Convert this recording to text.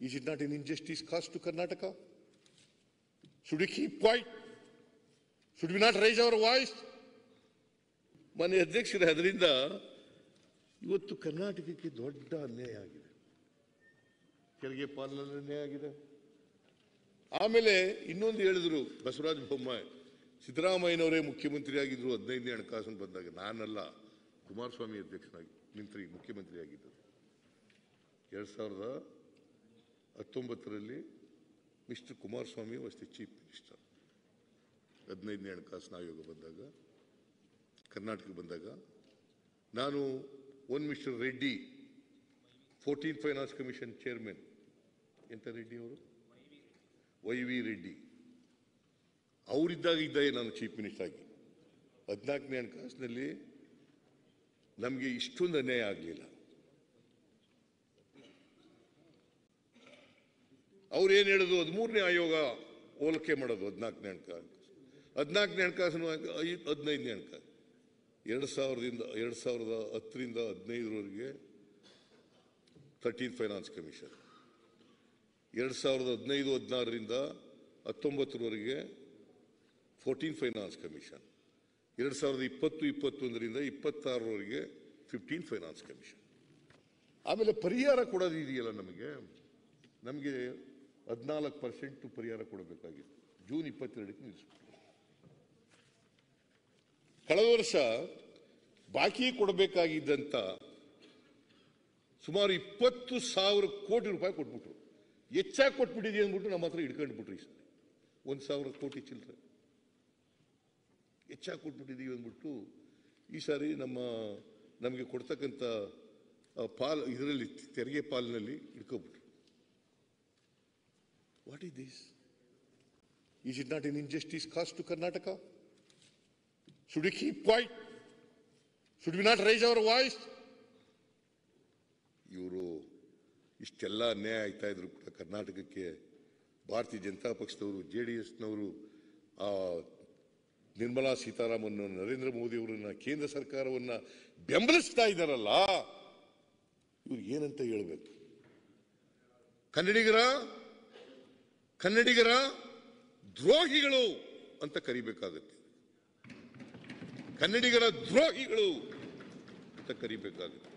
Is it not an injustice caused to Karnataka? Should we keep quiet? Should we not raise our voice? ಮನೆ ಅಧ್ಯಕ್ಷರು ಅದರಿಂದ ಇವತ್ತು ಕರ್ನಾಟಕಕ್ಕೆ ದೊಡ್ಡ ಅನ್ಯಾಯ ಆಗಿದೆ ತೆರಿಗೆ ಪಾಲನಲ್ಲಿ ಅನ್ಯಾಯ ಆಗಿದೆ ಆಮೇಲೆ ಇನ್ನೊಂದು ಹೇಳಿದ್ರು ಬಸವರಾಜ ಬೊಮ್ಮಾಯಿ ಸಿದ್ದರಾಮಯ್ಯನವರೇ ಮುಖ್ಯಮಂತ್ರಿಯಾಗಿದ್ರು ಹದಿನೈದನೇ ಹಣಕಾಸು ಬಂದಾಗ ನಾನಲ್ಲ, ಕುಮಾರಸ್ವಾಮಿ ಅಧ್ಯಕ್ಷನಾಗಿ, ನಿಂತ್ರಿ ಮುಖ್ಯಮಂತ್ರಿ ಆಗಿದ್ದರು ಎರಡ್ ಸಾವಿರದ ಹತ್ತೊಂಬತ್ತರಲ್ಲಿ mister Kumaraswamy was the chief minister ಹದಿನೈದನೇ ಹಣಕಾಸಿನ ಆಯೋಗ ಬಂದಾಗ ಕರ್ನಾಟಕ ಬಂದಾಗ, ನಾನು one mister Reddy fourteen finance commission chairman ಎಂಥ ರೆಡ್ಡಿ ಅವರು? ವೈ ವಿ ರೆಡ್ಡಿ ಅವರಿದ್ದಾಗ ಇದ್ದಾಗ ನಾನು ಚೀಫ್ ಮಿನಿಸ್ಟರ್ ಆಗಿ. ಹದಿನಾಲ್ಕನೇ ಹಣಕಾಸಿನಲ್ಲಿ ನಮಗೆ ಇಷ್ಟೊಂದು ಅನ್ಯಾಯ ಆಗಲಿಲ್ಲ. ಅವ್ರು ಏನು ಹೇಳೋದು? ಹದಿಮೂರನೇ ಆಯೋಗ ಹೋಲಿಕೆ ಮಾಡೋದು ಹದಿನಾಲ್ಕನೇ ಹಣಕಾಸು ಹದಿನಾಲ್ಕನೇ ಹಣಕಾಸಿನ ಐದು ಹದಿನೈದನೇ ಹಣಕಾಸು ಎರಡು ಸಾವಿರದಿಂದ ಎರಡು ಸಾವಿರದ ಹತ್ತರಿಂದ ಹದಿನೈದರವರೆಗೆ ಥರ್ಟೀನ್ ಫೈನಾನ್ಸ್ ಕಮಿಷನ್. ಎರಡು ಸಾವಿರದ ಹದಿನೈದು, ಹದಿನಾರರಿಂದ ಹತ್ತೊಂಬತ್ತರವರೆಗೆ ಫೋರ್ಟೀನ್ ಫೈನಾನ್ಸ್ ಕಮಿಷನ್. ಎರಡು ಸಾವಿರದ ಇಪ್ಪತ್ತು, ಇಪ್ಪತ್ತೊಂದರಿಂದ ಇಪ್ಪತ್ತಾರರವರೆಗೆ ಫಿಫ್ಟೀನ್ ಫೈನಾನ್ಸ್ ಕಮಿಷನ್. ಆಮೇಲೆ ಪರಿಹಾರ ಕೊಡೋದು ಇದೆಯಲ್ಲ ನಮಗೆ? ನಮಗೆ ಹದಿನಾಲ್ಕು ಪರ್ಸೆಂಟು ಪರಿಹಾರ ಕೊಡಬೇಕಾಗಿತ್ತು. ಜೂನ್ ಇಪ್ಪತ್ತೆರಡಕ್ಕೆ ನಿಲ್ಲಿಸ್ಬಿಟ್ಟು ಕಳೆದ ವರ್ಷ ಬಾಕಿ ಕೊಡಬೇಕಾಗಿದ್ದಂಥ ಸುಮಾರು ಇಪ್ಪತ್ತು ಸಾವಿರ ಕೋಟಿ ರೂಪಾಯಿ ಕೊಟ್ಬಿಟ್ರು. ಹೆಚ್ಚಾಗಿ ಕೊಟ್ಬಿಟ್ಟಿದೆ ಅಂದ್ಬಿಟ್ಟು ನಮ್ಮ ಹತ್ರ ಹಿಡ್ಕೊಂಡ್ಬಿಟ್ರು ಈ ಸರಿ ಒಂದು ಸಾವಿರ ಕೋಟಿ ಚಿಲ್ಲರೆ. ಹೆಚ್ಚಾಗಿ ಕೊಟ್ಬಿಟ್ಟಿದ್ದೀವಿ ಅಂದ್ಬಿಟ್ಟು ಈ ಸಾರಿ ನಮ್ಮ, ನಮಗೆ ಕೊಡ್ತಕ್ಕಂಥ ಪಾಲ್, ಇದರಲ್ಲಿ, ತೆರಿಗೆ ಪಾಲಿನಲ್ಲಿ ಇಟ್ಕೊಬಿಟ್ರು what is this? Is it not in injustice caused to Karnataka Should we keep quiet? Should we not raise our voice ಇವರು ಇಷ್ಟೆಲ್ಲ ಅನ್ಯಾಯ ಆಯ್ತಾ ಇದ್ರು ಕೂಡ ಕರ್ನಾಟಕಕ್ಕೆ ಭಾರತೀಯ ಜನತಾ ಪಕ್ಷದವರು, ಜೆ ಡಿ ಎಸ್ನವರು ನಿರ್ಮಲಾ ಸೀತಾರಾಮನ್, ನರೇಂದ್ರ ಮೋದಿಯವರನ್ನ ಕೇಂದ್ರ ಸರ್ಕಾರವನ್ನು ಬೆಂಬಲಿಸ್ತಾ ಇದ್ದಾರಲ್ಲ, ಇವ್ರು ಏನಂತ ಹೇಳ್ಬೇಕು ಕನ್ನಡಿಗರ ಕನ್ನಡಿಗರ ದ್ರೋಹಿಗಳು ಅಂತ ಕರಿಬೇಕಾಗುತ್ತೆ. ಕನ್ನಡಿಗರ ದ್ರೋಹಿಗಳು ಅಂತ ಕರಿಬೇಕಾಗುತ್ತೆ.